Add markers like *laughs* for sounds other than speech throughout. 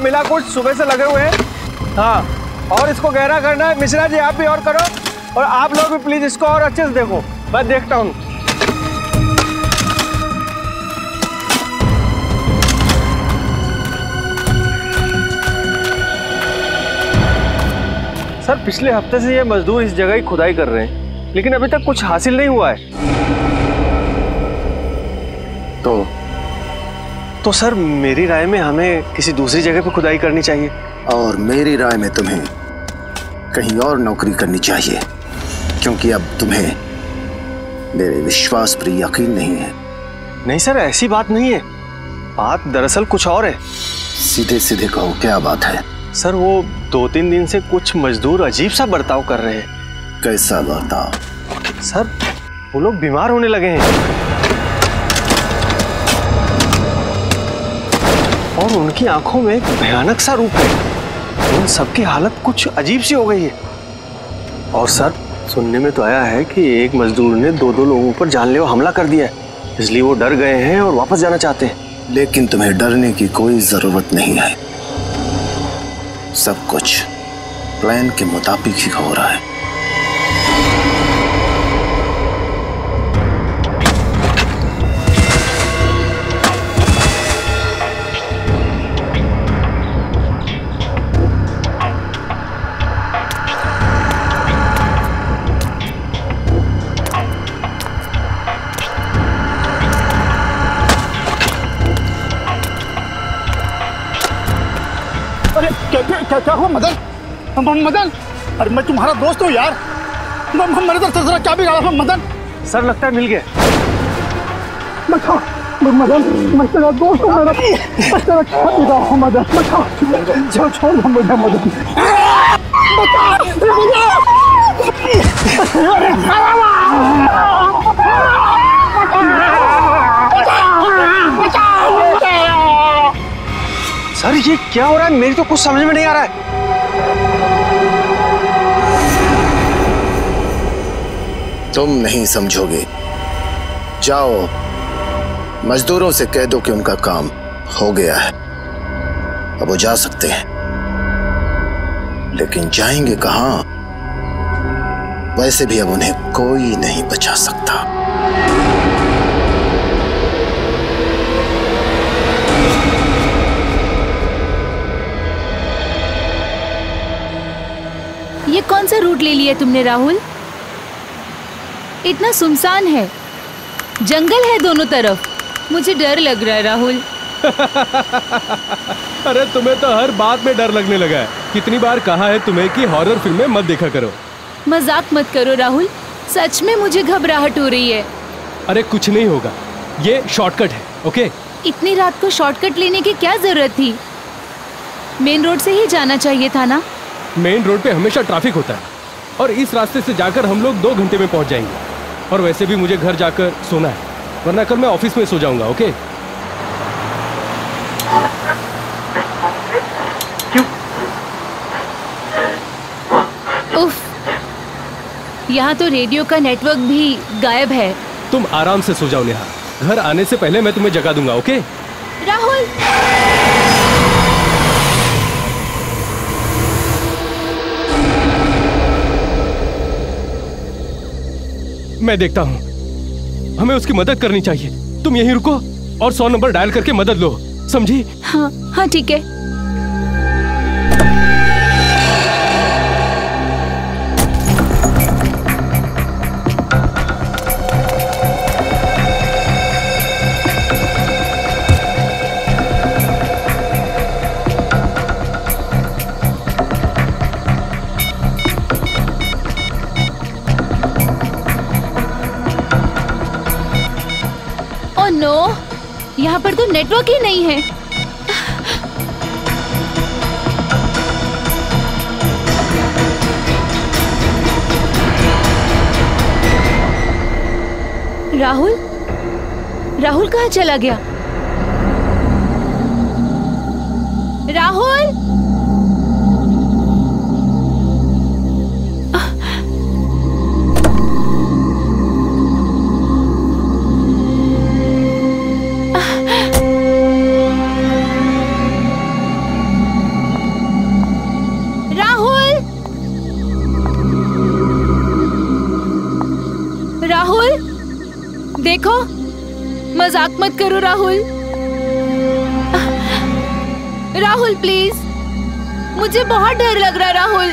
मिला कुछ सुबह से लगे हुए हैं। हाँ और इसको गहरा करना है। मिश्रा जी, आप भी और करो। और आप लोग भी प्लीज़ इसको और अच्छे से देखो। मैं देखता हूँ। सर, पिछले हफ़्ते से ये मजदूर इस जगह की खुदाई कर रहे हैं। लेकिन अभी तक कुछ हासिल नहीं हुआ है। तो तो सर मेरी राय में हमें किसी दूसरी जगह पर खुदाई करनी चाहिए। और मेरी राय में तुम्हें कहीं और नौकरी करनी चाहिए क्योंकि अब तुम्हें मेरे विश्वास पर यकीन नहीं है। नहीं सर ऐसी बात नहीं है। बात दरअसल कुछ और है। सीधे सीधे कहो क्या बात है? सर वो दो तीन दिन से कुछ मजदूर अजीब सा बर्ताव कर रहे हैं। कैसा बर्ताव? सर वो लोग बीमार होने लगे हैं। और उनकी आँखों में एक भयानक सा रूप है। उन सबकी हालत कुछ अजीब सी हो गई है। और सर, सुनने में तो आया है कि एक मजदूर ने दो दो लोगों पर जानलेवा हमला कर दिया है। इसलिए वो डर गए हैं और वापस जाना चाहते हैं। लेकिन तुम्हें डरने की कोई ज़रूरत नहीं है। सब कुछ प्लान के मुताबिक ही हो रहा है। क्या क्या हुआ मदन मदन अरे मैं तुम्हारा दोस्त हूँ यार म- म- से क्या बिगाड़ा मदन सर लगता है मिल गया मैं मदन मैं तेरा दोस्त हूँ मेरा मैं तेरा क्या बिगाड़ा हूँ मदन खा छोड़ दो मुझे मदन ये क्या हो रहा है? मेरी तो कुछ समझ में नहीं आ रहा है। तुम नहीं समझोगे। जाओ। मजदूरों से कह दो कि उनका काम हो गया है। अब वो जा सकते हैं। लेकिन जाएँगे कहाँ? वैसे भी अब उन्हें कोई नहीं बचा सकता। रूट ले लिया तुमने राहुल। इतना सुनसान है। जंगल है दोनों तरफ़। मुझे डर लग रहा है राहुल। *laughs* अरे तुम्हें तो हर बात में डर लगने लगा है। कितनी बार कहा है तुम्हें कि हॉरर फ़िल्में मत देखा करो। मज़ाक मत करो राहुल। सच में मुझे घबराहट हो रही है। अरे कुछ नहीं होगा। ये शॉर्टकट है ओके इतनी रात को शॉर्टकट लेने की क्या ज़रूरत थी? मेन रोड से ही जाना चाहिए था ना? मेन रोड पे हमेशा ट्रैफ़िक होता है। और इस रास्ते से जाकर हम लोग दो घंटे में पहुँच जाएँगे। और वैसे भी मुझे घर जाकर सोना है वरना कल मैं ऑफ़िस में सो जाऊँगा ओके? यहाँ तो रेडियो का नेटवर्क भी गायब है। तुम आराम से सो जाओ नेहा। घर आने से पहले मैं तुम्हें जगा दूँगा ओके? राहुल! मैं देखता हूँ। हमें उसकी मदद करनी चाहिए। तुम यहीं रुको और सौ नंबर डायल करके मदद लो। समझी? हाँ हाँ ठीक है। यहाँ पर तो नेटवर्क ही नहीं है। राहुल? राहुल कहाँ चला गया? राहुल? मज़ाक मत करो, राहुल। राहुल प्लीज़ मुझे बहुत डर लग रहा राहुल।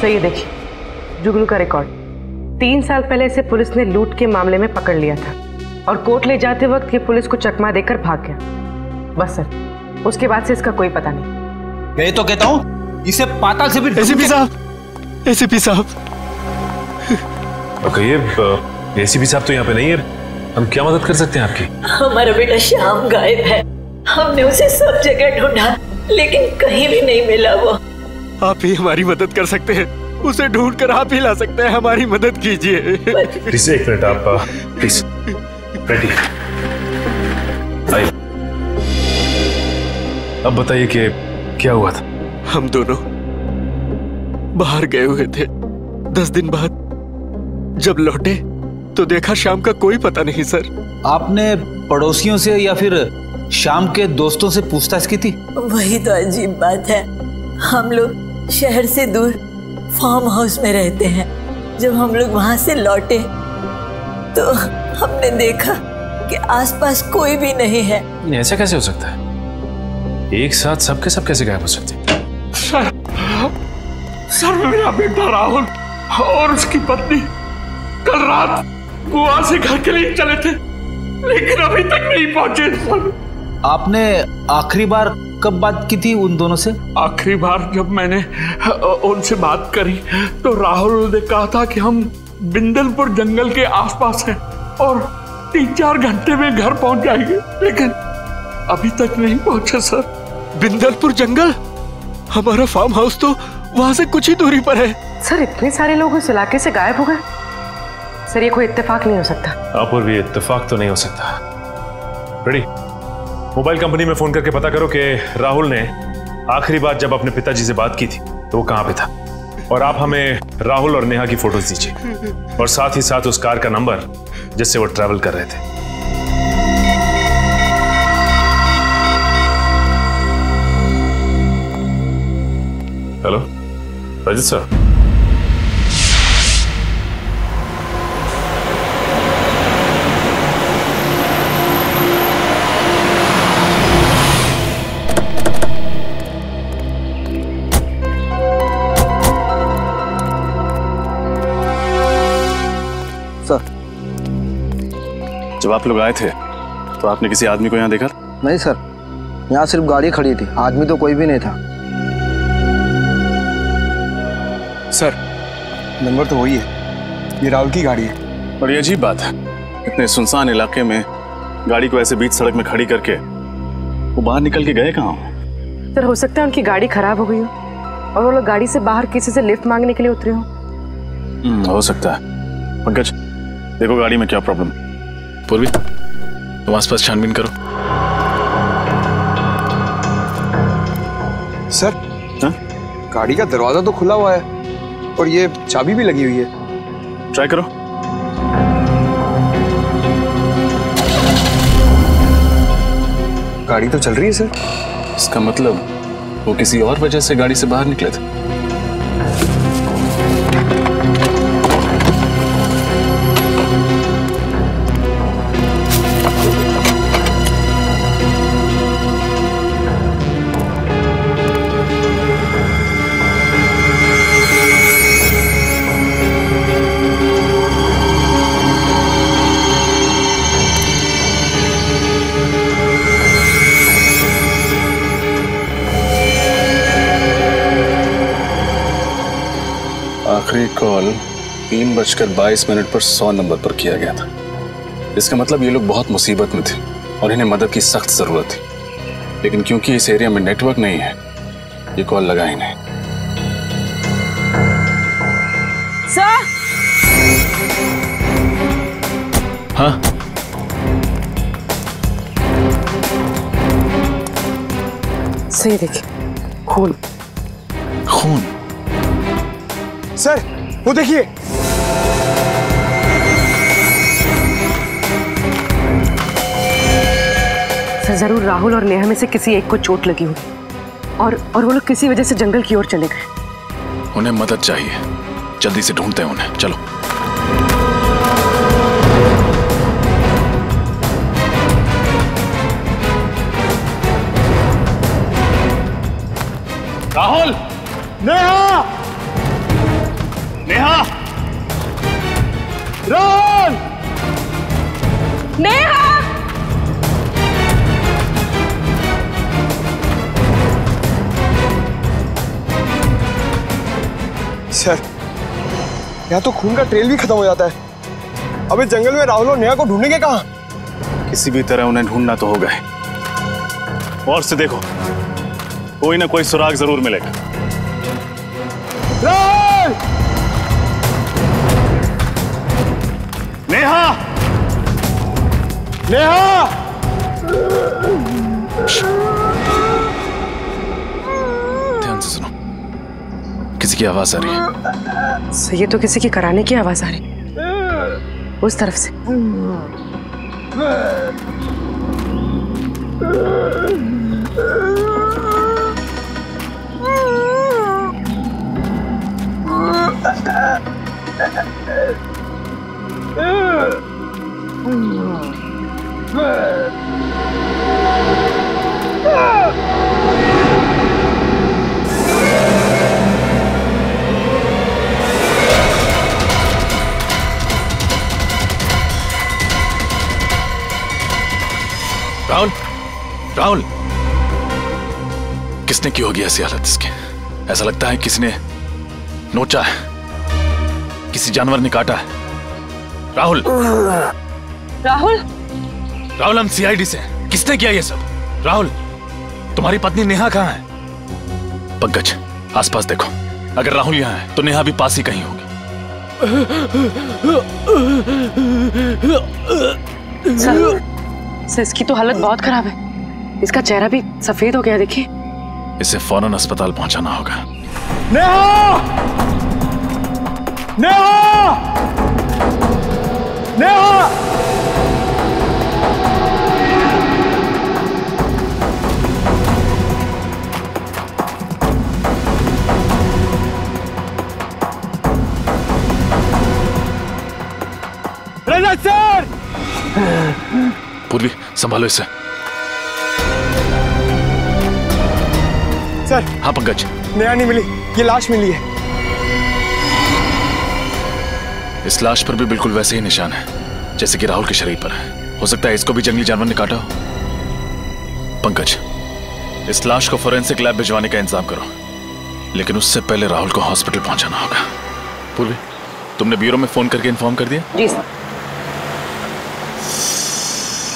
सही देखिए। जुगनू का रिकॉर्ड तीन साल पहले इसे पुलिस ने लूट के मामले में पकड़ लिया था। और कोर्ट ले जाते वक्त ये पुलिस को चकमा देकर भाग गया। बस सर। उसके बाद से इसका कोई पता नहीं। मैं तो कहता हूँ इसे पाताल से भी एसीपी साहब एसीपी साहब। कहिए एसीपी साहब तो यहाँ पे नहीं है। हम क्या मदद कर सकते हैं आपकी? हमारा बेटा श्याम गायब है। हमने उसे सब जगह ढूंढा लेकिन कहीं भी नहीं मिला वो। आप ही हमारी मदद कर सकते हैं। उसे ढूंढ कर आप ही ला सकते हैं। हमारी मदद कीजिए। प्लीज़ एक मिनट आप प्लीज़ रेडी। अब बताइए कि क्या हुआ था? हम दोनों बाहर गए हुए थे। दस दिन बाद जब लौटे तो देखा शाम का कोई पता नहीं सर। आपने पड़ोसियों से या फिर शाम के दोस्तों से पूछताछ की थी? वही तो अजीब बात है। हम लोग शहर से दूर फार्म हाउस में रहते हैं। जब हम लोग वहाँ से लौटे तो हमने देखा कि आसपास कोई भी नहीं है। ऐसा कैसे हो सकता है? एक साथ सबके सब कैसे गायब हो सकते सर सर मेरा बेटा राहुल और उसकी पत्नी कल रात गोवा से घर के लिए चले थे लेकिन अभी तक नहीं पहुँचे सर आपने आखिरी बार कब बात की थी उन दोनों से? आखिरी बार जब मैंने उनसे बात करी तो राहुल ने कहा था कि हम बिंदलपुर जंगल के आसपास हैं और तीन चार घंटे में घर पहुँच जाएँगे लेकिन अभी तक नहीं पहुँचे सर। बिंदलपुर जंगल? हमारा फार्म हाउस तो वहाँ से कुछ ही दूरी पर है। सर इतने सारे लोग उस इलाके से गायब हो गए। सर ये कोई इत्तेफाक नहीं हो सकता। आप और भी इत्तेफाक तो नहीं हो सकता। रेडी मोबाइल कंपनी में फ़ोन करके पता करो कि राहुल ने आखिरी बार जब अपने पिताजी से बात की थी तो वो कहाँ पे था? और आप हमें राहुल और नेहा की फ़ोटोज़ दीजिए। और साथ ही साथ उस कार का नंबर जिससे वो ट्रैवल कर रहे थे। सर जब आप लोग आए थे तो आपने किसी आदमी को यहाँ देखा? नहीं सर यहाँ सिर्फ़ गाड़ी खड़ी थी। आदमी तो कोई भी नहीं था। सर। नंबर तो वही है। ये राहुल की गाड़ी है। और ये अजीब बात है। इतने सुनसान इलाके में गाड़ी को ऐसे बीच सड़क में खड़ी करके वो बाहर निकल के गए कहाँ? सर हो सकता है उनकी गाड़ी खराब हो गई हो और वो लोग गाड़ी से बाहर किसी से लिफ्ट मांगने के लिए उतरे हो। हम्म, हो सकता है। पंकज देखो गाड़ी में क्या प्रॉब्लम पूर्वी तुम आसपास छानबीन करो। सर हा? गाड़ी का दरवाज़ा तो खुला हुआ है। और ये चाबी भी लगी हुई है। ट्राई करो। गाड़ी तो चल रही है सर इसका मतलब वो किसी और वजह से गाड़ी से बाहर निकले थे? कॉल तीन बजकर बाईस मिनट पर सौ नंबर पर किया गया था। इसका मतलब ये लोग बहुत मुसीबत में थे और इन्हें मदद की सख्त ज़रूरत थी। लेकिन क्योंकि इस एरिया में नेटवर्क नहीं है ये कॉल लगा ही नहीं। सर! हाँ? सही देखिए खून। खून? सर वो देखिए। सर ज़रूर राहुल और नेहा में से किसी एक को चोट लगी होगी। और और वो लोग किसी वजह से जंगल की ओर चले गए। उन्हें मदद चाहिए। जल्दी से ढूंढते हैं उन्हें। चलो। राहुल! नेहा! नेहा! राहुल नेहा! सर यहाँ तो खून का ट्रेल भी खत्म हो जाता है। अबे जंगल में राहुल और नेहा को ढूंढेंगे कहाँ? किसी भी तरह उन्हें ढूंढना तो होगा ही। और से देखो कोई ना कोई सुराग ज़रूर मिलेगा। राहुल नेहा! ध्यान से सुनो। किसी की आवाज़ आ रही है। सर ये तो किसी की कराने की आवाज़ आ रही है। उस तरफ़ से। राहुल राहुल। किसने की होगी ऐसी हालत इसकी? ऐसा लगता है किसी ने नोचा है, किसी जानवर ने काटा है। राहुल। राहुल? राहुल हम सीआईडी से हैं। किसने किया ये सब? राहुल तुम्हारी पत्नी नेहा कहाँ है? पंकज आसपास देखो। अगर राहुल यहाँ है तो नेहा भी पास ही कहीं होगी। सर सर इसकी तो हालत बहुत खराब है। इसका चेहरा भी सफ़ेद हो गया देखिए। इसे फ़ौरन अस्पताल पहुंचाना होगा। नेहा! नेहा! नेहा! रजत सर पूर्वी संभालो इसे सर हाँ पंकज। नेहा नहीं मिली ये लाश मिली है। इस लाश पर भी बिल्कुल वैसे ही निशान है जैसे कि राहुल के शरीर पर है। हो सकता है इसको भी जंगली जानवर ने काटा हो। पंकज इस लाश को फोरेंसिक लैब भिजवाने का इंतज़ाम करो लेकिन उससे पहले राहुल को हॉस्पिटल पहुंचाना होगा। पूर्वी तुमने ब्यूरो में फ़ोन करके इन्फॉर्म कर दिया? जी सर।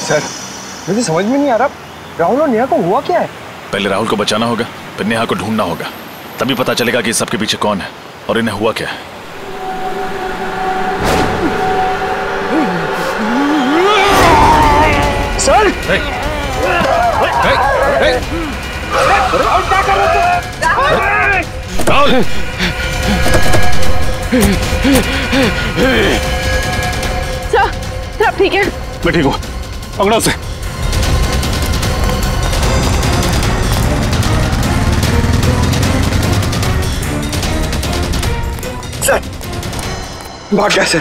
सर मुझे समझ में नहीं आ रहा राहुल और नेहा को हुआ क्या है? पहले राहुल को बचाना होगा फिर नेहा को ढूंढना होगा। तभी पता चलेगा कि सबके पीछे कौन है और इन्हें हुआ क्या है। सर! राहुल! सर सर आप ठीक है। मैं ठीक हूँ। पकड़ो से सर भाग गया सर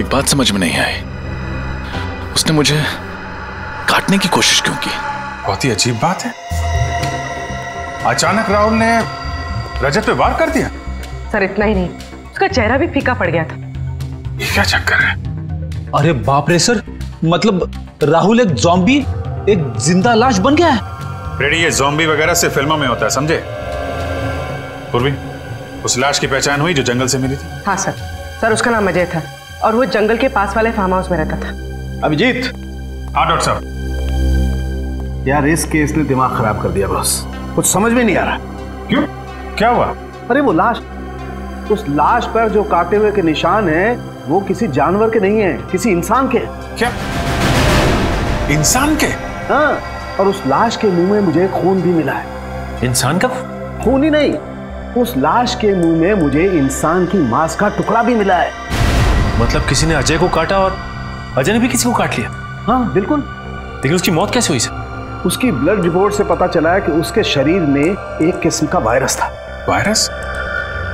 एक बात समझ में नहीं आई। उसने मुझे काटने की कोशिश क्यों की? बहुत ही अजीब बात है। अचानक राहुल ने रजत पे वार कर दिया। सर इतना ही नहीं। उसका चेहरा भी फीका पड़ गया था। ये क्या चक्कर है? अरे बाप रे सर मतलब राहुल एक जॉम्बी एक ज़िंदा लाश बन गया है। रेडी ये जॉम्बी वगैरह से फ़िल्मों में होता है समझे? पूर्वी उस लाश की पहचान हुई जो जंगल से मिली थी? हाँ सर सर उसका नाम अजय था और वो जंगल के पास वाले फार्म हाउस में रहता था। अभिजीत। हाँ डॉक्टर साहब। यार इस केस ने दिमाग खराब कर दिया बॉस। कुछ समझ में नहीं आ रहा। क्यों? क्या हुआ? अरे वो लाश उस लाश पर जो काटे हुए के निशान है वो किसी जानवर के नहीं है किसी इंसान के। क्या? इंसान के? हाँ और उस लाश के मुँह में मुझे खून भी मिला है। इंसान का खून? ही नहीं उस लाश के मुँह में मुझे इंसान की मांस का टुकड़ा भी मिला है। मतलब किसी ने अजय को काटा और अजय ने भी किसी को काट लिया? हाँ बिल्कुल। लेकिन उसकी मौत कैसे हुई सर? उसकी ब्लड रिपोर्ट से पता चला है कि उसके शरीर में एक किस्म का वायरस था। वायरस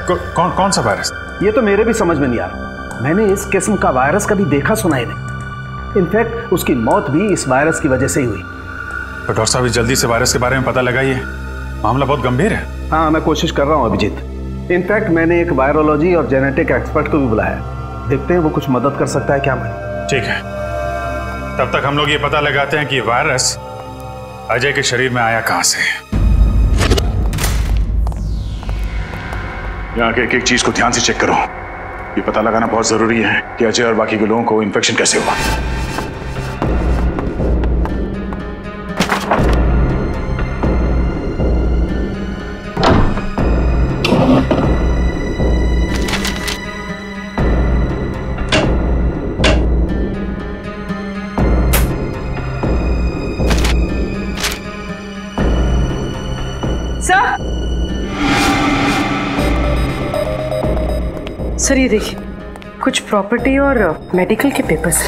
कौन कौन सा वायरस ये तो मेरे भी समझ में नहीं आ रहा। मैंने इस किस्म का वायरस कभी देखा सुना ही नहीं। इनफैक्ट उसकी मौत भी इस वायरस की वजह से ही हुई। तो डॉक्टर साहब जल्दी से वायरस के बारे में पता लगाइए। मामला बहुत गंभीर है। हाँ मैं कोशिश कर रहा हूँ अभिजीत। इनफैक्ट मैंने एक वायरोलॉजी और जेनेटिक एक्सपर्ट को भी बुलाया देखते हैं वो कुछ मदद कर सकता है क्या मैं ठीक है। तब तक हम लोग ये पता लगाते हैं कि वायरस अजय के शरीर में आया कहाँ से। यहाँ के एक एक चीज़ को ध्यान से चेक करो। ये पता लगाना बहुत ज़रूरी है कि अजय और बाकी के लोगों को इन्फेक्शन कैसे हुआ। सर ये देखिए कुछ प्रॉपर्टी और मेडिकल के पेपर्स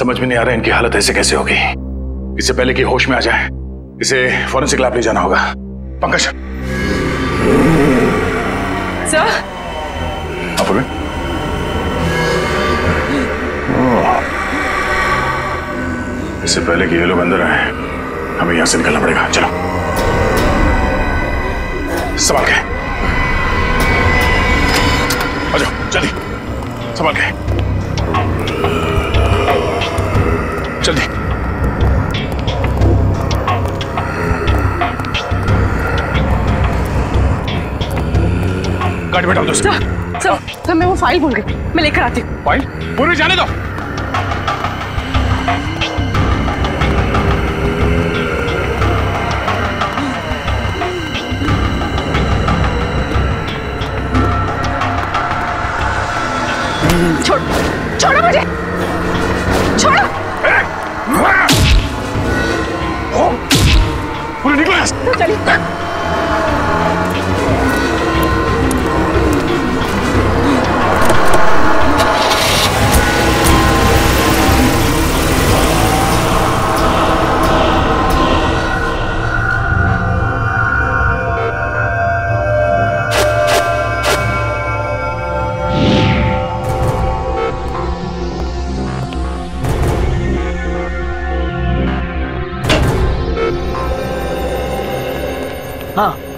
समझ में नहीं आ रहा इनकी हालत ऐसे कैसे होगी। इससे पहले कि होश में आ जाए इसे फॉरेंसिक लैब ले जाना होगा। पंकज। सर। अपूर्वी इससे पहले कि ये लोग अंदर आए हमें यहाँ से निकलना पड़ेगा। चलो। संभाल के। आ जाओ जल्दी। संभाल के। जल्दी गाड़ी बैठाओ दोस्त सर सर मैं वो फ़ाइल भूल गई। मैं लेकर आती हूँ। फ़ाइल पूरी जाने दो। छोड़ छोड़ो मुझे। से। चलिए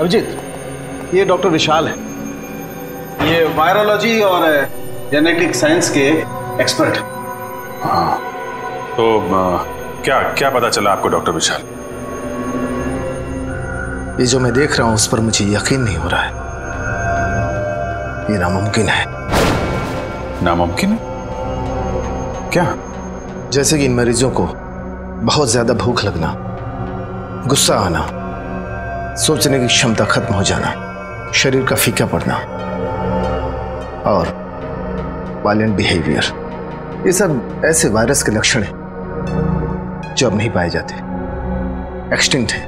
अभिजीत ये डॉक्टर विशाल है। ये वायरोलॉजी और जेनेटिक साइंस के एक्सपर्ट तो अ, क्या क्या पता चला आपको डॉक्टर विशाल? ये जो मैं देख रहा हूँ उस पर मुझे यकीन नहीं हो रहा है। ये नामुमकिन है। नामुमकिन? क्या? जैसे कि इन मरीजों को बहुत ज़्यादा भूख लगना गुस्सा आना सोचने की क्षमता खत्म हो जाना शरीर का फीका पड़ना और वायलेंट बिहेवियर ये सब ऐसे वायरस के लक्षण हैं जो अब नहीं पाए जाते। एक्सटिंक्ट है।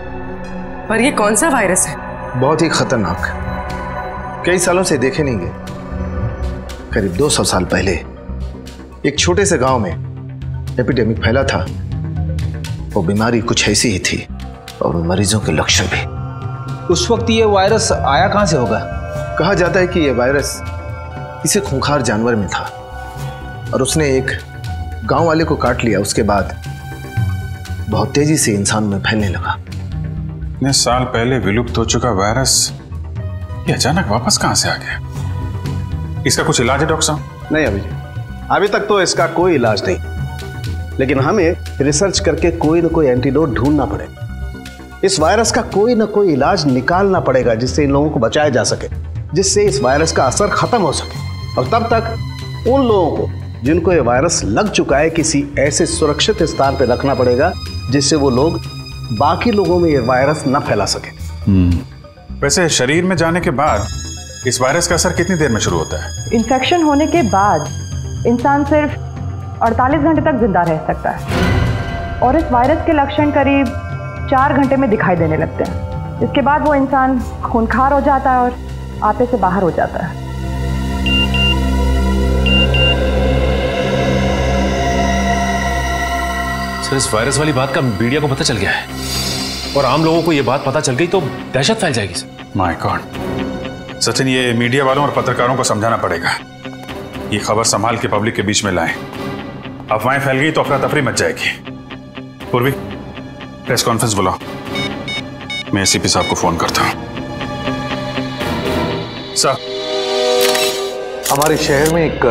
पर ये कौन सा वायरस है? बहुत ही खतरनाक कई सालों से देखे नहीं गए। करीब 200 साल पहले एक छोटे से गाँव में एपिडेमिक फैला था। वो बीमारी कुछ ऐसी ही थी और मरीजों के लक्षण भी। उस वक्त ये वायरस आया कहाँ से होगा? कहा जाता है कि यह वायरस इसे खूंखार जानवर में था और उसने एक गाँव वाले को काट लिया। उसके बाद बहुत तेज़ी से इंसान में फैलने लगा। इतने साल पहले विलुप्त हो चुका वायरस ये अचानक वापस कहाँ से आ गया? इसका कुछ इलाज है डॉक्टर साहब? नहीं अभी अभी तक तो इसका कोई इलाज नहीं। लेकिन हमें रिसर्च करके कोई ना कोई एंटीडोट ढूंढना पड़ेगा इस वायरस का कोई ना कोई इलाज निकालना पड़ेगा जिससे इन लोगों को बचाया जा सके जिससे इस वायरस का असर खत्म हो सके। और तब तक उन लोगों को जिनको ये वायरस लग चुका है किसी ऐसे सुरक्षित स्थान पर रखना पड़ेगा जिससे वो लोग बाकी लोगों में ये वायरस न फैला सके। वैसे शरीर में जाने के बाद इस वायरस का असर कितनी देर में शुरू होता है? इन्फेक्शन होने के बाद इंसान सिर्फ़ 48 घंटे तक ज़िंदा रह सकता है। और इस वायरस के लक्षण करीब चार घंटे में दिखाई देने लगते हैं। इसके बाद वो इंसान खूनखार हो जाता है और आपे से बाहर हो जाता है। सर इस वायरस वाली बात का मीडिया को पता चल गया है। और आम लोगों को यह बात पता चल गई तो दहशत फैल जाएगी सर। माय गॉड सचिन ये मीडिया वालों और पत्रकारों को समझाना पड़ेगा। ये खबर संभाल के पब्लिक के बीच में लाएँ। अफवाहें फैल गई तो अफरा तफरी मच जाएगी। पूर्वी प्रेस कॉन्फ्रेंस बुलाओ। मैं एसीपी साहब को फ़ोन करता हूँ। सर। हमारे शहर में एक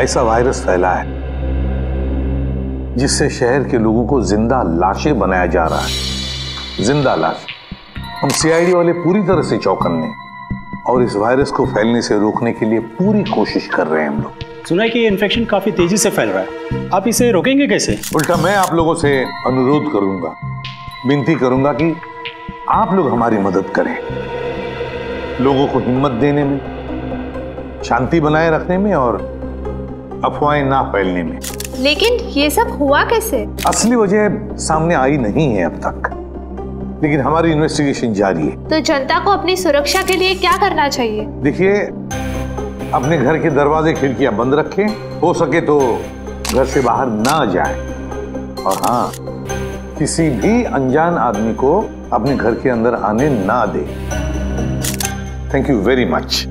ऐसा वायरस फैला है, जिससे शहर के लोगों को ज़िंदा लाशें बनाया जा रहा है। ज़िंदा लाश। हम सीआईडी वाले पूरी तरह से चौकन्ने और इस वायरस को फैलने से रोकने के लिए पूरी कोशिश कर रहे हैं हम लोग। सुना है कि ये इन्फेक्शन काफ़ी तेज़ी से फैल रहा है। आप इसे रोकेंगे कैसे? उल्टा मैं आप लोगों से अनुरोध करूँगा विनती करूँगा कि आप लोग हमारी मदद करें। लोगों को हिम्मत देने में शांति बनाए रखने में और अफवाहें ना फैलने में। लेकिन ये सब हुआ कैसे? असली वजह सामने आई नहीं है अब तक लेकिन हमारी इन्वेस्टिगेशन जारी है। तो जनता को अपनी सुरक्षा के लिए क्या करना चाहिए? देखिए अपने घर के दरवाजे खिड़कियाँ बंद रखें। हो सके तो घर से बाहर ना जाए। और हाँ किसी भी अनजान आदमी को अपने घर के अंदर आने ना दे। Thank you very much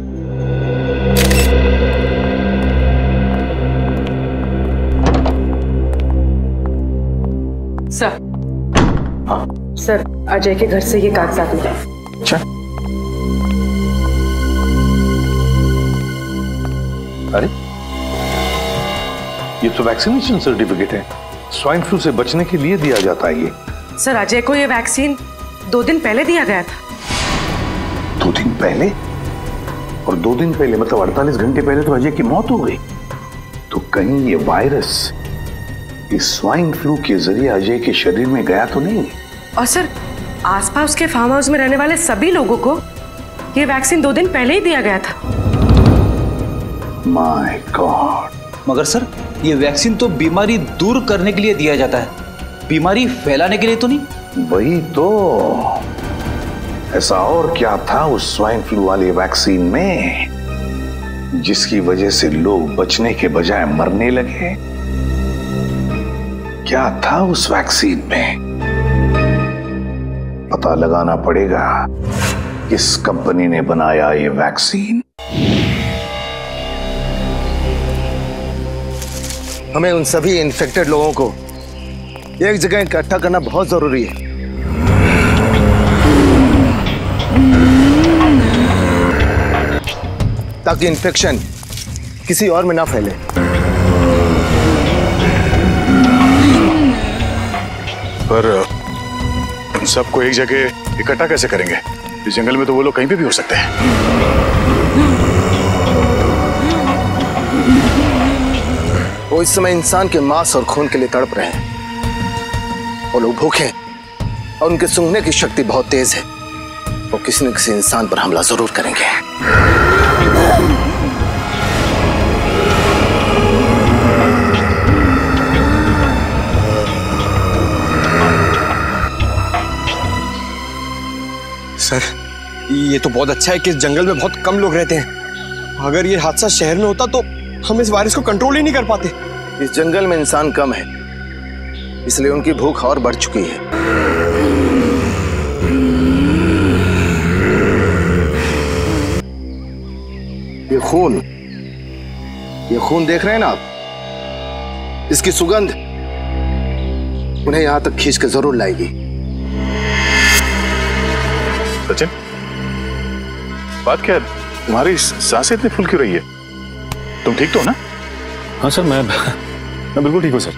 sir हाँ। सर अजय के घर से ये कागजात मिले। अच्छा। अरे ये तो वैक्सीनेशन सर्टिफिकेट है। स्वाइन फ्लू से बचने के लिए दिया जाता है ये। सर अजय को ये वैक्सीन दो दिन पहले दिया गया था। दो दिन पहले? और दो दिन पहले मतलब 48 घंटे पहले तो अजय की मौत हो गई। तो कहीं ये वायरस इस स्वाइन फ्लू के ज़रिए अजय के शरीर में गया तो नहीं? और सर आसपास के फार्म हाउस में रहने वाले सभी लोगों को ये वैक्सीन दो दिन पहले ही दिया गया था। माय गॉड मगर सर ये वैक्सीन तो बीमारी दूर करने के लिए दिया जाता है। बीमारी फैलाने के लिए तो नहीं? वही तो। ऐसा और क्या था उस स्वाइन फ्लू वाली वैक्सीन में जिसकी वजह से लोग बचने के बजाय मरने लगे? क्या था उस वैक्सीन में? पता लगाना पड़ेगा किस कंपनी ने बनाया ये वैक्सीन? हमें उन सभी इन्फेक्टेड लोगों को एक जगह इकट्ठा करना बहुत ज़रूरी है। ताकि इन्फेक्शन किसी और में ना फैले। पर सबको एक जगह इकट्ठा कैसे करेंगे? इस जंगल में तो वो लोग कहीं पे भी हो सकते हैं। वो इस समय इंसान के मांस और खून के लिए तड़प रहे हैं। वो लोग भूखे हैं और उनके सूंघने की शक्ति बहुत तेज है। वो किसी न किसी इंसान पर हमला ज़रूर करेंगे। सर, ये तो बहुत अच्छा है कि जंगल में बहुत कम लोग रहते हैं। अगर ये हादसा शहर में होता तो हम इस वायरस को कंट्रोल ही नहीं कर पाते। इस जंगल में इंसान कम है इसलिए उनकी भूख और बढ़ चुकी है। ये खून ये खून देख रहे हैं ना आप? इसकी सुगंध उन्हें यहाँ तक खींच के ज़रूर लाएगी। सचिन बात क्या है? तुम्हारी साँसें इतनी फुल क्यों रही है। तुम ठीक तो हो ना? हाँ सर मैं मैं बिल्कुल ठीक हूँ सर।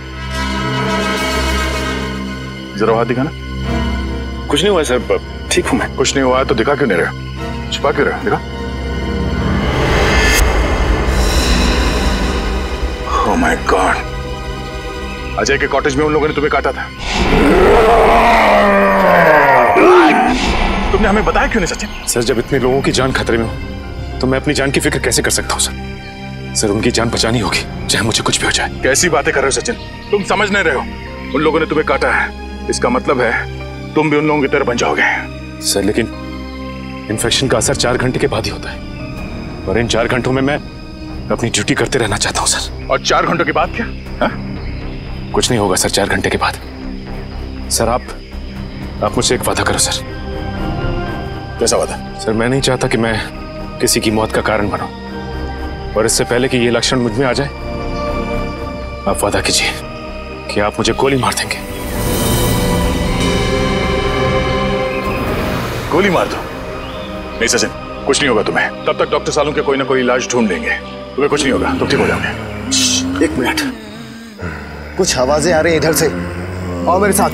जरा हाथ दिखाना। कुछ नहीं हुआ सर। ठीक हूँ मैं। कुछ नहीं हुआ है तो दिखा क्यों नहीं रहे छुपा क्यों रहे दिखा। ओह माय गॉड अजय के कॉटेज में उन लोगों ने तुम्हें काटा था। तुमने हमें बताया क्यों नहीं सचिन? सर जब इतने लोगों की जान खतरे में हो तो मैं अपनी जान की फ़िक्र कैसे कर सकता हूँ सर? सर उनकी जान बचानी होगी चाहे मुझे कुछ भी हो जाए। कैसी बातें कर रहे हो सचिन? तुम समझ नहीं रहे हो। उन लोगों ने तुम्हें काटा है। इसका मतलब है तुम भी उन लोगों की तरह बन जाओगे। सर लेकिन इन्फेक्शन का असर चार घंटे के बाद ही होता है। और इन चार घंटों में मैं अपनी ड्यूटी करते रहना चाहता हूँ सर। और चार घंटों के बाद क्या? हा? कुछ नहीं होगा सर चार घंटे के बाद। सर आप आप मुझसे एक वादा करो सर। कैसा वादा? सर मैं नहीं चाहता कि मैं किसी की मौत का कारण बनूं। और इससे पहले कि ये लक्षण मुझमें आ जाए आप वादा कीजिए कि आप मुझे गोली मार देंगे। गोली मार दो। नहीं सचिन कुछ नहीं होगा तुम्हें। तब तक डॉक्टर सालों के कोई ना कोई इलाज ढूंढ लेंगे। तुम्हें कुछ नहीं होगा तुम ठीक हो जाओगे। एक मिनट। कुछ आवाज़ें आ रही हैं इधर से। आओ मेरे साथ।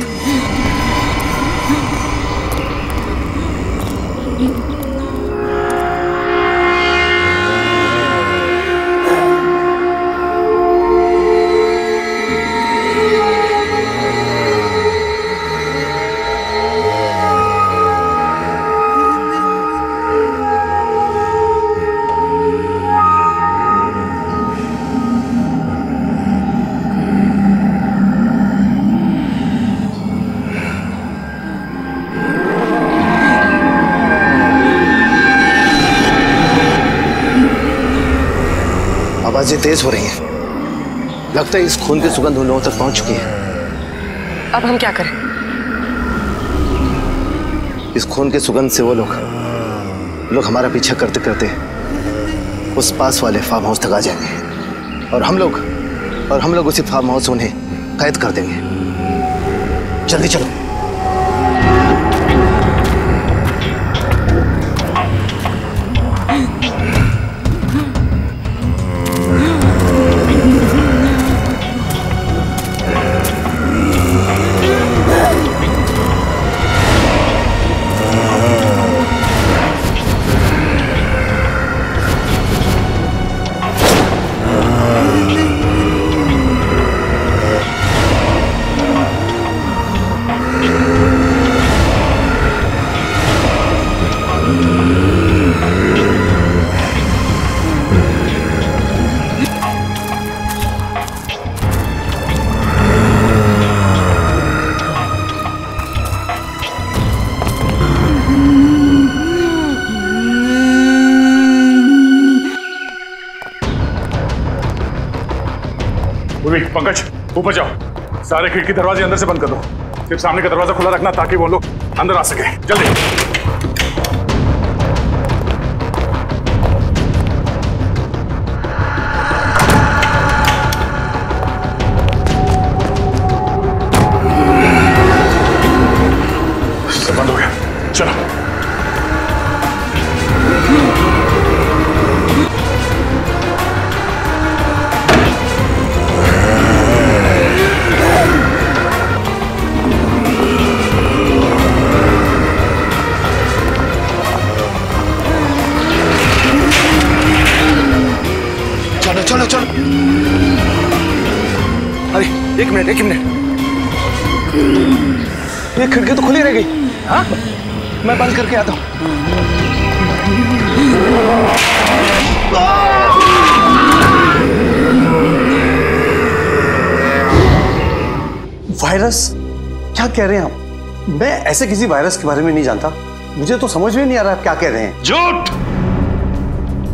आवाज़ें तेज हो रही हैं। लगता है इस खून की सुगंध उन लोगों तक पहुँच चुकी है। अब हम क्या करें? इस खून की सुगंध से वो लोग लोग हमारा पीछा करते करते उस पास वाले फार्म हाउस तक आ जाएँगे। और हम लोग और हम लोग उसी फार्म हाउस उन्हें कैद कर देंगे। जल्दी चलो। पूर्वी पंकज, ऊपर जाओ। सारे खिड़की दरवाजे अंदर से बंद कर दो। सिर्फ़ सामने का दरवाज़ा खुला रखना ताकि वो लोग अंदर आ सके। जल्दी। मिनट एक मिनट ये खिड़की तो खुली रह गई। हाँ? मैं बंद करके आता हूँ। वायरस? क्या कह रहे हैं आप? मैं ऐसे किसी वायरस के बारे में नहीं जानता। मुझे तो समझ में नहीं आ रहा आप क्या कह रहे हैं। झूठ!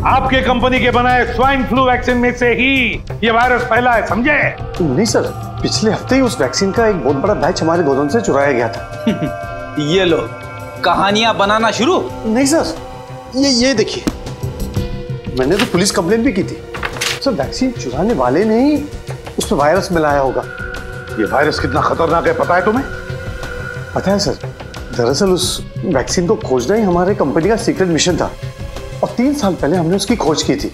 आपके कंपनी के बनाए स्वाइन फ्लू वैक्सीन में से ही ये वायरस फैला है समझे? नहीं सर। पिछले हफ़्ते ही उस वैक्सीन का एक बहुत बड़ा बैच हमारे गोदाम से चुराया गया था। *laughs* ये लो कहानियाँ बनाना शुरू। नहीं सर ये ये देखिए। मैंने तो पुलिस कंप्लेन भी की थी। सर वैक्सीन चुराने वाले ने ही उसमें वायरस मिलाया होगा। ये वायरस कितना खतरनाक है पता है तुम्हें? पता है सर दरअसल उस वैक्सीन को खोजना ही हमारे कंपनी का सीक्रेट मिशन था। और तीन साल पहले हमने उसकी खोज की थी।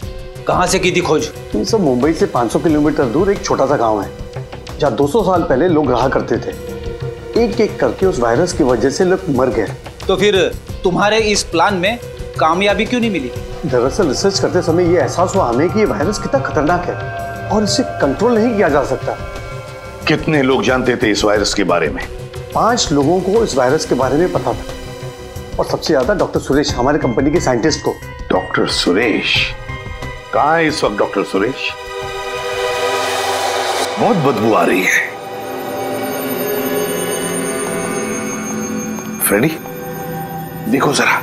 कहाँ से की थी खोज? सब मुंबई से 500 किलोमीटर दूर एक छोटा सा गाँव है। जहाँ 200 साल पहले लोग रहा करते थे। एक एक करके उस वायरस की वजह से लोग मर गए। तो फिर तुम्हारे इस प्लान में कामयाबी क्यों नहीं मिली? दरअसल रिसर्च करते समय ये एहसास हुआ हमें कि ये वायरस कितना खतरनाक है और इसे कंट्रोल नहीं किया जा सकता। कितने लोग जानते थे इस वायरस के बारे में? पाँच लोगों को इस वायरस के बारे में पता था। और सबसे ज़्यादा डॉक्टर सुरेश हमारे कंपनी के साइंटिस्ट को। डॉक्टर सुरेश? कहा है इस वक्त डॉक्टर सुरेश? बहुत बदबू आ रही है। फ्रेडी देखो जरा।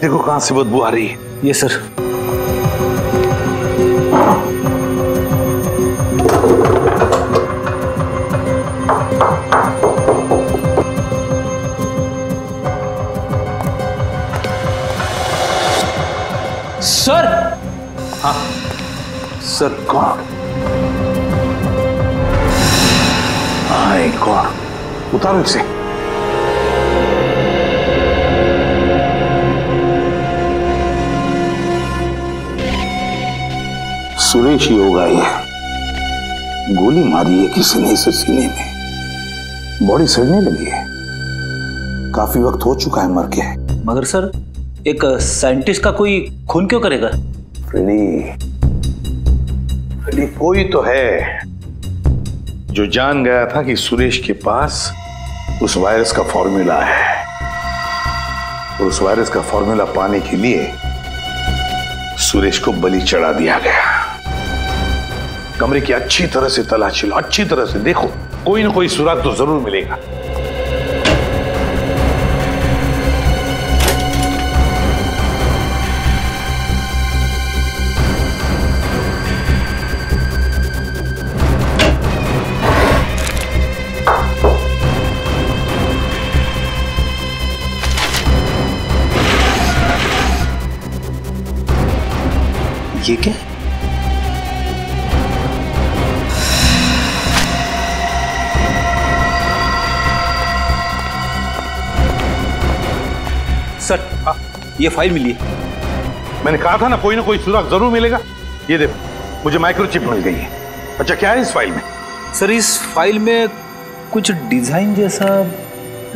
देखो कहाँ से बदबू आ रही है। ये सर। सर! हाँ। सर कौन? उतारो इसे सुरेश ही होगा ये गोली मारी है किसी ने इसे सीने में। बॉडी सड़ने लगी है। काफ़ी वक्त हो चुका है मर के मगर सर एक साइंटिस्ट का कोई खून क्यों करेगा? फ्रेडी। फ्रेडी कोई तो है जो जान गया था कि सुरेश के पास उस वायरस का फॉर्मूला है। और उस वायरस का फॉर्मूला पाने के लिए सुरेश को बलि चढ़ा दिया गया। कमरे की अच्छी तरह से तलाशी लो, अच्छी तरह से देखो, कोई ना कोई सुराग तो ज़रूर मिलेगा। ये क्या? सर हाँ, ये फ़ाइल मिली है। मैंने कहा था ना कोई ना कोई सुराग ज़रूर मिलेगा। ये देखो मुझे माइक्रोचिप मिल गई है। अच्छा क्या है इस फ़ाइल में? सर इस फ़ाइल में कुछ डिज़ाइन जैसा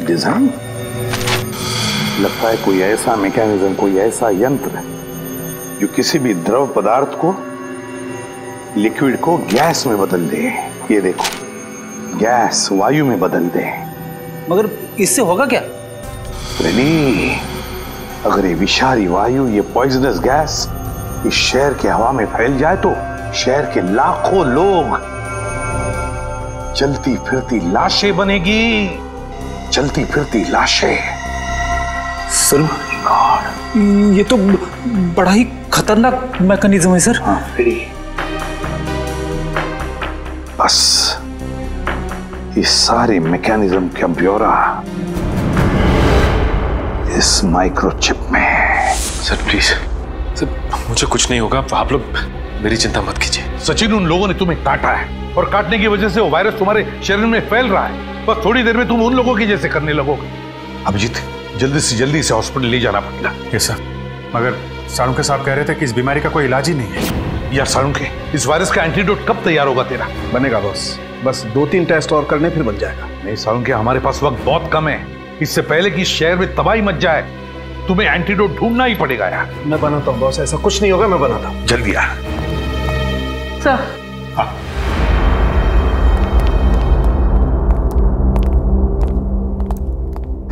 डिज़ाइन? लगता है कोई ऐसा मैकेनिज्म कोई ऐसा यंत्र जो किसी भी द्रव पदार्थ को लिक्विड को गैस में बदल दे। ये देखो गैस वायु में बदल दे। मगर इससे होगा क्या? रेनी अगर ये विषारी वायु ये पॉइजनस गैस इस शहर के हवा में फैल जाए तो शहर के लाखों लोग चलती फिरती लाशें बनेगी। चलती फिरती लाशें सर ये तो बड़ा ही खतरनाक मैकेनिज्म है सर हाँ फिर बस इस सारे मैकेनिज्म का ब्यौरा इस माइक्रोचिप में सर प्लीज़ सर मुझे कुछ नहीं होगा। आप लोग मेरी चिंता मत कीजिए। सचिन उन लोगों ने तुम्हें काटा है और काटने की वजह से वो वायरस तुम्हारे शरीर में फैल रहा है। बस थोड़ी देर में तुम उन लोगों की जैसे करने लगोगे। अभिजीत जल्दी से जल्दी से हॉस्पिटल ले जाना पड़ेगा। यस सर मगर सारुंके साहब कह रहे थे कि इस बीमारी का कोई इलाज ही नहीं है। यार सारुंके इस वायरस का एंटीडोट कब तैयार होगा तेरा? बनेगा बॉस। बस दो तीन टेस्ट और करने फिर बन जाएगा। नहीं सारुंके हमारे पास वक्त बहुत कम है। इससे पहले कि शहर में तबाही मच जाए तुम्हें एंटीडोट ढूंढना ही पड़ेगा यार। मैं बनाता हूँ बॉस। ऐसा कुछ नहीं होगा मैं बनाता हूँ। जल्दी यार सर।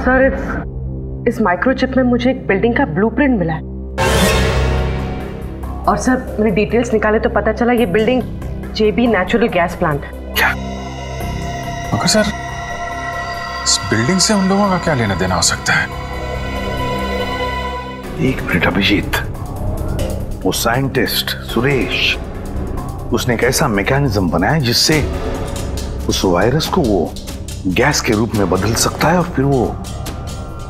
सर इस इस माइक्रोचिप में मुझे एक बिल्डिंग का ब्लूप्रिंट मिला है। और सर मैंने डिटेल्स निकाले तो पता चला ये building JB natural gas plant है। मगर सर इस बिल्डिंग से उन लोगों का क्या लेना देना हो सकता है? एक मिनट अभिजीत। वो साइंटिस्ट सुरेश उसने एक ऐसा मैकेनिज्म बनाया जिससे उस वायरस को वो गैस के रूप में बदल सकता है और फिर वो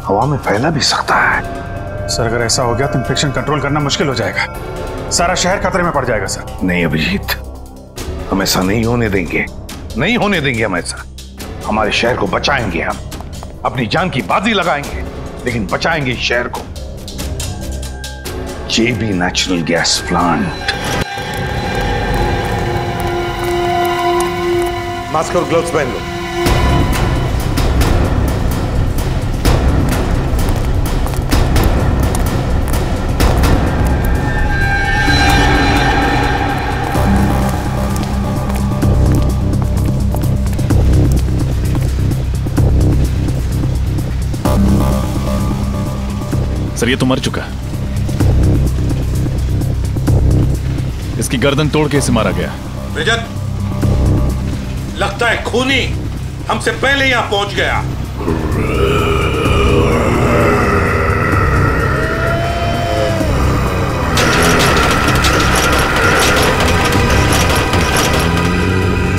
हवा में फैला भी सकता है। सर अगर ऐसा हो गया तो इन्फेक्शन कंट्रोल करना मुश्किल हो जाएगा। सारा शहर खतरे में पड़ जाएगा सर। नहीं अभिजीत। हम ऐसा नहीं होने देंगे। नहीं होने देंगे हम ऐसा। हमारे शहर को बचाएँगे हम। अपनी जान की बाजी लगाएँगे लेकिन बचाएँगे शहर को। JB natural gas plant. Mask और ग्लव्स पहन लो। सर ये तो मर चुका है। इसकी गर्दन तोड़ के इसे मारा गया। रजत लगता है खूनी हमसे पहले यहाँ पहुँच गया।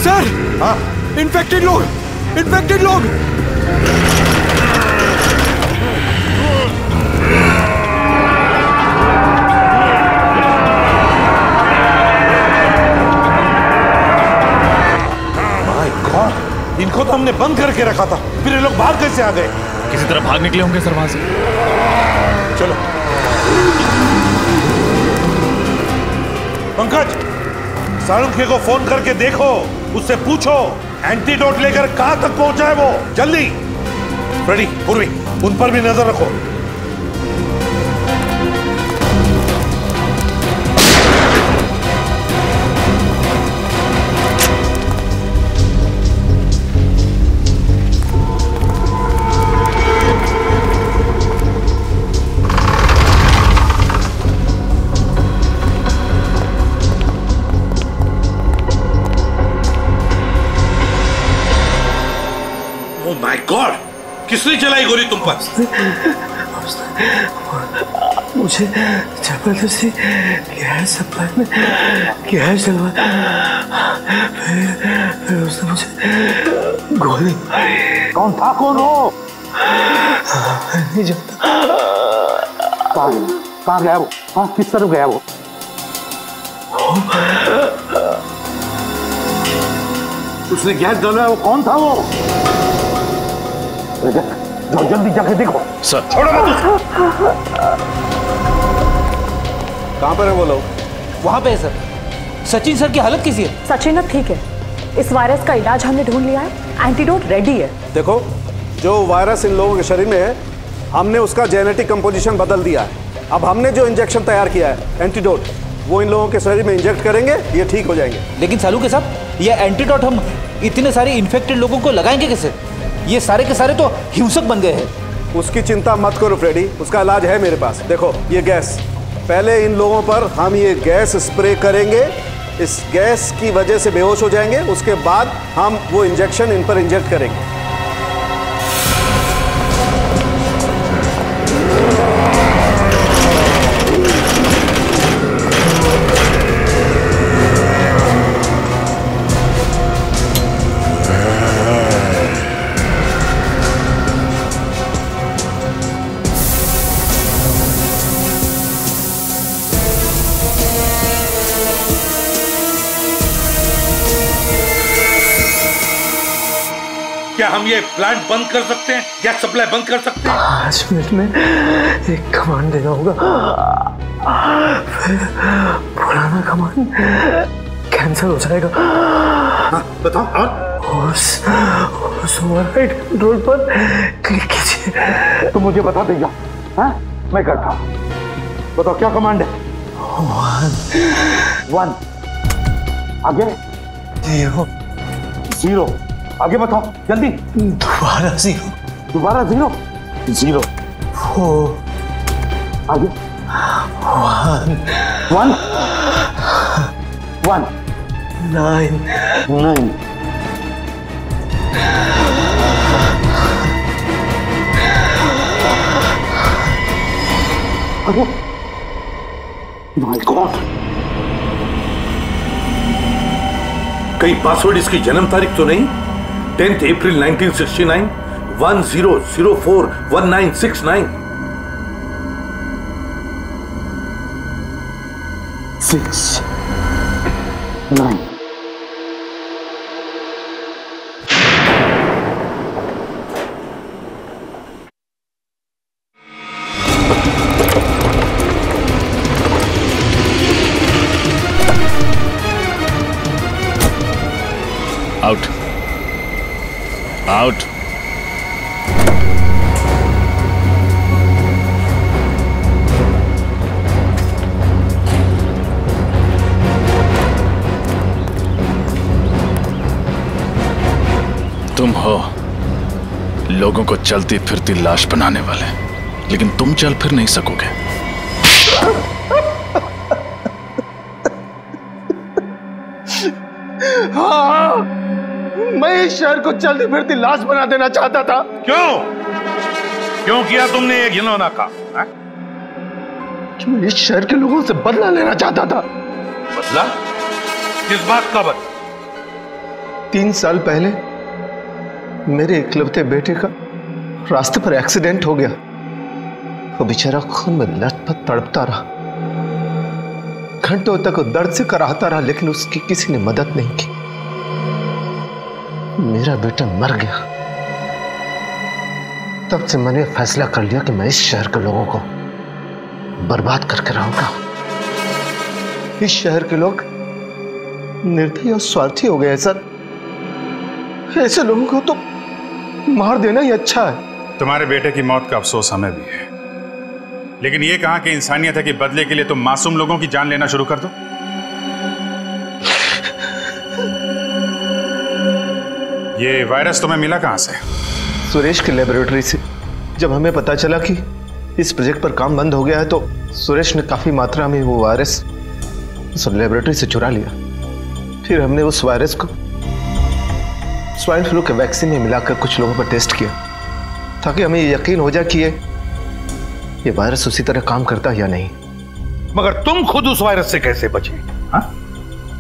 सर! हाँ इन्फेक्टेड लोग इन्फेक्टेड लोग! इनको तो हमने बंद करके रखा था। फिर ये लोग बाहर कैसे आ गए? किसी तरह भाग निकले होंगे सर वहाँ से। चलो। पंकज सारुखे को फ़ोन करके देखो उससे पूछो। एंटीडोट लेकर कहाँ तक पहुँचा है वो? जल्दी। रेडी पूर्वी उन पर भी नज़र रखो। मुझे ज़बरदस्ती गैस सप्लाई में गैस डलवा फिर फिर उसने मुझे गोली मारी। कौन था? कौन हो? नहीं जानता। कहाँ गया? कहाँ गया वो? हाँ किस तरफ़ गया वो? उसने गैस डाला वो कौन था वो? जाओ जल्दी जाके देखो। सर। छोड़ो मत कहाँ पर है वो लोग? वहाँ पे है सर। सचिन सर की हालत कैसी है? सचिन अब ठीक है। इस वायरस का इलाज हमने ढूंढ लिया है। एंटीडोट रेडी है। देखो जो वायरस इन लोगों के शरीर में है हमने उसका जेनेटिक कंपोजिशन बदल दिया है। अब हमने जो इंजेक्शन तैयार किया है एंटीडोट वो इन लोगों के शरीर में इंजेक्ट करेंगे ये ठीक हो जाएँगे। लेकिन सालू के साहब ये एंटीडोट हम इतने सारे इन्फेक्टेड लोगों को लगाएँगे कैसे? ये सारे के सारे तो हिंसक बन गए हैं। उसकी चिंता मत करो फ्रेडी उसका इलाज है मेरे पास। देखो, ये गैस। पहले इन लोगों पर हम ये गैस स्प्रे करेंगे। इस गैस की वजह से बेहोश हो जाएँगे। उसके बाद हम वो इंजेक्शन इन पर इंजेक्ट करेंगे। ये प्लांट बंद कर सकते हैं गैस सप्लाई बंद कर सकते हैं? पाँच मिनट में एक कमांड देना होगा। फिर पुराना कमांड कैंसिल हो जाएगा। बताओ उस उस ओवरराइड कंट्रोल पर क्लिक कीजिए। तो मुझे बता देगा हाँ? मैं करता हूँ बताओ क्या कमांड है? वन वन आगे? ज़ीरो ज़ीरो आगे बताओ जल्दी। दोबारा ज़ीरो। दोबारा ज़ीरो? ज़ीरो। आगे। One. One. One. Nine. Nine. आगे। My god. कहीं पासवर्ड इसकी जन्म तारीख तो नहीं? Tenth April 1969 one zero zero लोगों को चलती फिरती लाश बनाने वाले लेकिन तुम चल फिर नहीं सकोगे। हाँ मैं इस शहर को चलती फिरती लाश बना देना चाहता था। क्यों? क्यों किया तुमने ये घिनौना का हाँ? मैं इस शहर के लोगों से बदला लेना चाहता था। बदला? किस बात का बदला? तीन साल पहले मेरे इकलौते बेटे का रास्ते पर एक्सीडेंट हो गया। वो बेचारा खून में लथपथ तड़पता रहा। घंटों तक दर्द से कराहता रहा, लेकिन उसकी किसी ने मदद नहीं की। मेरा बेटा मर गया। तब से मैंने फैसला कर लिया कि मैं इस शहर के लोगों को बर्बाद करके रहूँगा। इस शहर के लोग निर्दयी और स्वार्थी हो गए सर। ऐसे लोगों को तो मार देना ही अच्छा है। तुम्हारे बेटे की मौत का अफसोस हमें भी है। लेकिन ये कहा कि इंसानियत है कि बदले के लिए तुम मासूम लोगों की जान लेना शुरू कर दो? ये वायरस तुम्हें मिला कहाँ से? सुरेश की लेबोरेटरी से। जब हमें पता चला कि इस प्रोजेक्ट पर काम बंद हो गया है तो सुरेश ने काफ़ी मात्रा में वो वायरस लेबोरेटरी से चुरा लिया। फिर हमने उस वायरस को स्वाइन फ्लू के वैक्सीन में मिलाकर कुछ लोगों पर टेस्ट किया। ताकि हमें यकीन हो जाए कि ये ये वायरस उसी तरह काम करता है या नहीं। मगर तुम खुद उस वायरस से कैसे बचे? हाँ?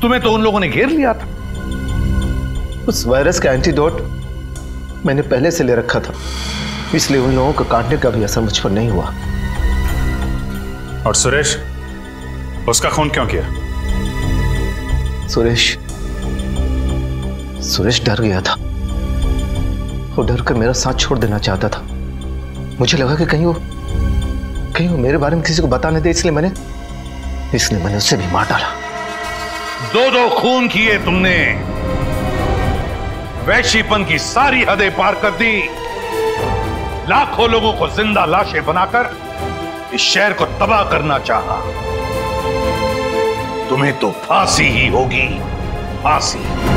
तुम्हें तो उन लोगों ने घेर लिया था। उस वायरस का एंटीडोट मैंने पहले से ले रखा था। इसलिए उन लोगों को काटने का भी असर मुझ पर नहीं हुआ। और सुरेश उसका खून क्यों किया? सुरेश सुरेश डर गया था। वो डर कर मेरा साथ छोड़ देना चाहता था। मुझे लगा कि कहीं वो कहीं वो मेरे बारे में किसी को बताने दे, इसलिए मैंने इसलिए मैंने उसे भी मार डाला। दो दो खून किए तुमने। वैशीपन की सारी हदें पार कर दी। लाखों लोगों को ज़िंदा लाशें बनाकर इस शहर को तबाह करना चाहा। तुम्हें तो फांसी ही होगी, फांसी।